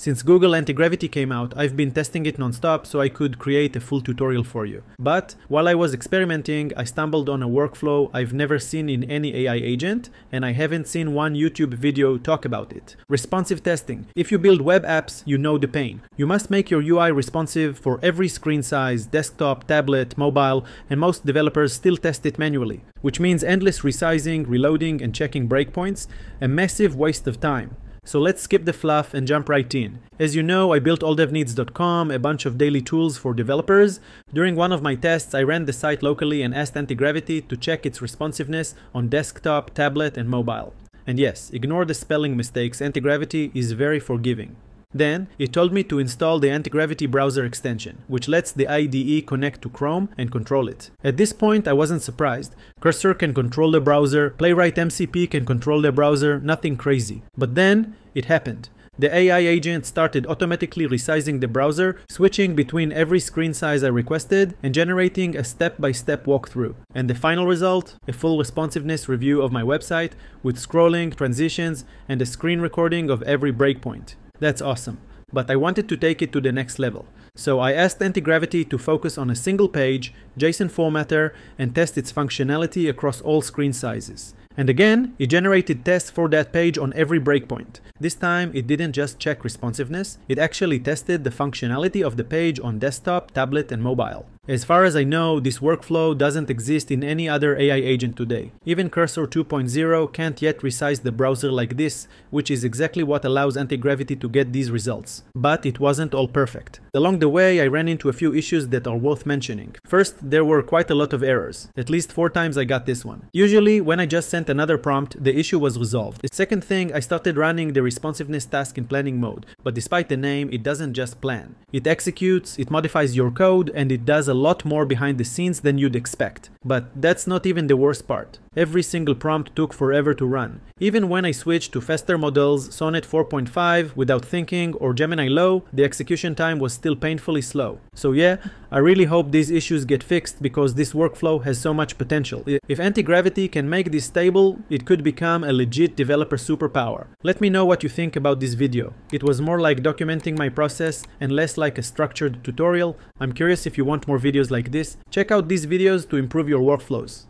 Since Google Antigravity came out, I've been testing it non-stop so I could create a full tutorial for you. But while I was experimenting, I stumbled on a workflow I've never seen in any AI agent, and I haven't seen one YouTube video talk about it. Responsive testing. If you build web apps, you know the pain. You must make your UI responsive for every screen size, desktop, tablet, mobile, and most developers still test it manually, which means endless resizing, reloading, and checking breakpoints, a massive waste of time. So let's skip the fluff and jump right in. As you know, I built alldevneeds.com, a bunch of daily tools for developers. During one of my tests, I ran the site locally and asked Antigravity to check its responsiveness on desktop, tablet, and mobile. And yes, ignore the spelling mistakes, Antigravity is very forgiving. Then, it told me to install the Antigravity browser extension, which lets the IDE connect to Chrome and control it. At this point, I wasn't surprised. Cursor can control the browser, Playwright MCP can control the browser, nothing crazy. But then, it happened. The AI agent started automatically resizing the browser, switching between every screen size I requested, and generating a step-by-step walkthrough. And the final result? A full responsiveness review of my website, with scrolling, transitions, and a screen recording of every breakpoint. That's awesome. But I wanted to take it to the next level. So I asked Antigravity to focus on a single page, JSON formatter, and test its functionality across all screen sizes. And again, it generated tests for that page on every breakpoint. This time, it didn't just check responsiveness, it actually tested the functionality of the page on desktop, tablet, and mobile. As far as I know, this workflow doesn't exist in any other AI agent today. Even Cursor 2.0 can't yet resize the browser like this, which is exactly what allows Antigravity to get these results. But it wasn't all perfect. Along the way, I ran into a few issues that are worth mentioning. First, there were quite a lot of errors. At least four times I got this one. Usually, when I just sent another prompt, the issue was resolved. The second thing, I started running the responsiveness task in planning mode, but despite the name, it doesn't just plan. It executes, it modifies your code, and it does a lot more behind the scenes than you'd expect. But that's not even the worst part. Every single prompt took forever to run. Even when I switched to faster models, Sonnet 4.5 without thinking or Gemini Low, the execution time was still painfully slow. So yeah, I really hope these issues get fixed because this workflow has so much potential. If Antigravity can make this stable, it could become a legit developer superpower. Let me know what you think about this video. It was more like documenting my process and less like a structured tutorial. I'm curious if you want more videos like this. Check out these videos to improve your workflows.